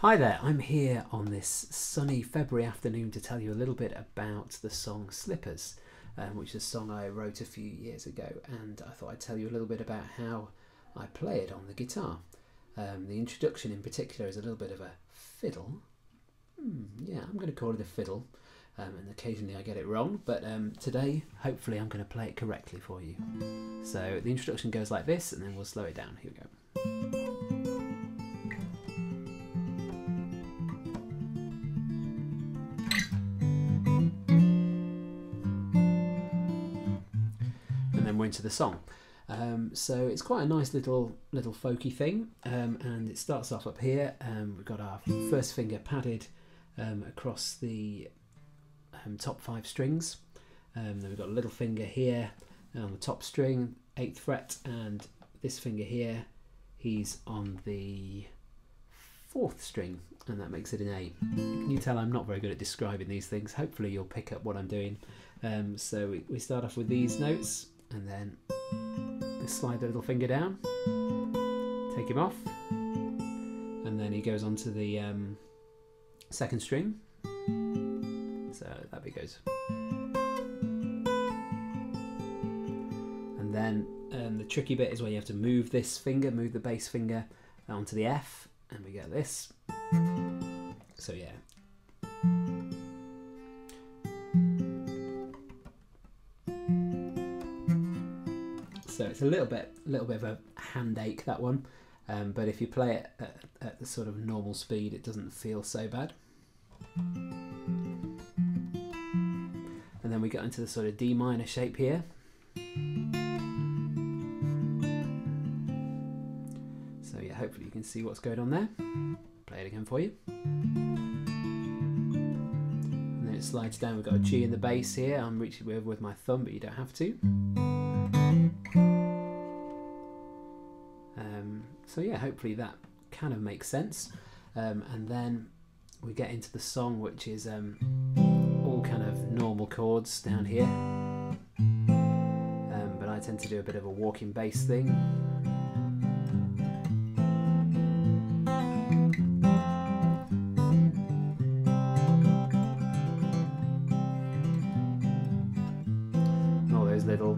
Hi there, I'm here on this sunny February afternoon to tell you a little bit about the song Slippers, um, which is a song I wrote a few years ago, and I thought I'd tell you a little bit about how I play it on the guitar. Um, the introduction in particular is a little bit of a fiddle. Hmm, yeah, I'm going to call it a fiddle, um, and occasionally I get it wrong, but um, today, hopefully, I'm going to play it correctly for you. So the introduction goes like this, and then we'll slow it down. Here we go. We're into the song. Um, so it's quite a nice little little folky thing, um, and it starts off up here. Um, we've got our first finger padded um, across the um, top five strings. Um, then we've got a little finger here on the top string, eighth fret, and this finger here, he's on the fourth string, and that makes it an A. Can you tell I'm not very good at describing these things? Hopefully you'll pick up what I'm doing. so we, we start off with these notes and then slide the little finger down, take him off, and then he goes onto the um, second string. So that bit goes. And then um, the tricky bit is where you have to move this finger, move the bass finger onto the F, and we get this. So yeah, so it's a little bit, a little bit of a hand ache that one. Um, but if you play it at, at, the sort of normal speed, it doesn't feel so bad. And then we get into the sort of D minor shape here. So yeah, hopefully you can see what's going on there. Play it again for you. And then it slides down. We've got a G in the bass here. I'm reaching with with my thumb, but you don't have to. So yeah, hopefully that kind of makes sense. Um, and then we get into the song, which is um, all kind of normal chords down here. Um, but I tend to do a bit of a walking bass thing. All those little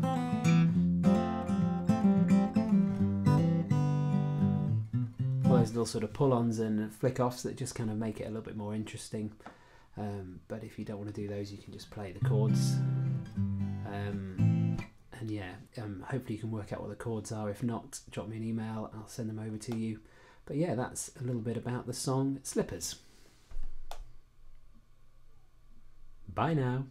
those little sort of pull-ons and flick-offs that just kind of make it a little bit more interesting. Um, but if you don't want to do those, you can just play the chords. Um, and yeah, um, hopefully you can work out what the chords are. If not, drop me an email. I'll send them over to you. But yeah, that's a little bit about the song Slippers. Bye now.